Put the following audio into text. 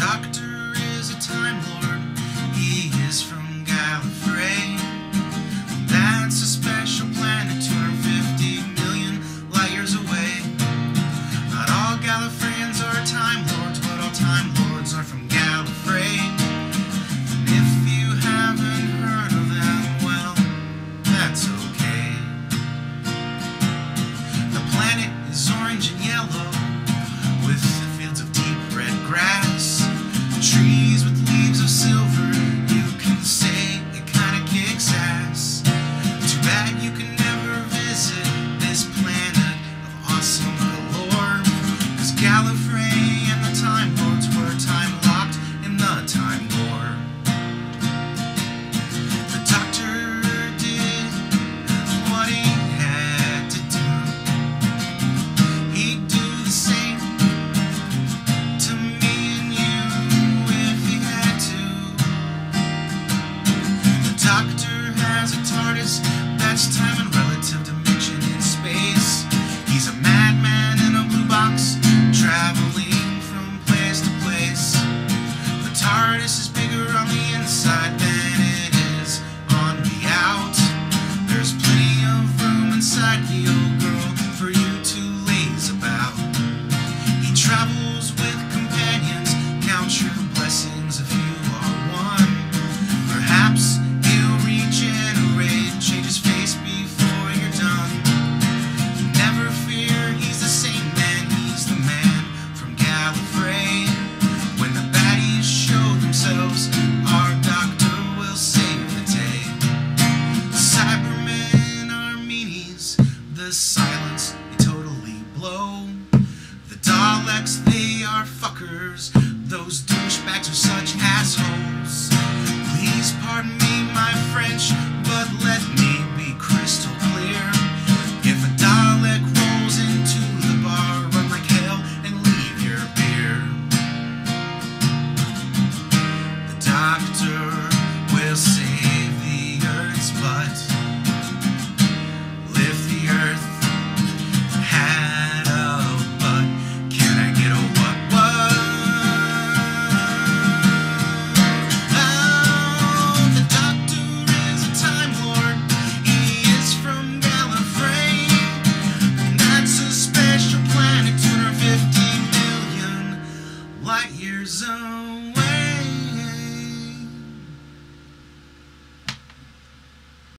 doctor is a Time Lord. He is from Gallifrey. Gallifrey and the Time Lords were time locked in the Time War. The Doctor did what he had to do. He'd do the same to me and you if he had to. The Doctor has a TARDIS. the silence they totally blow. The Daleks, they are fuckers. Those douchebags are such assholes.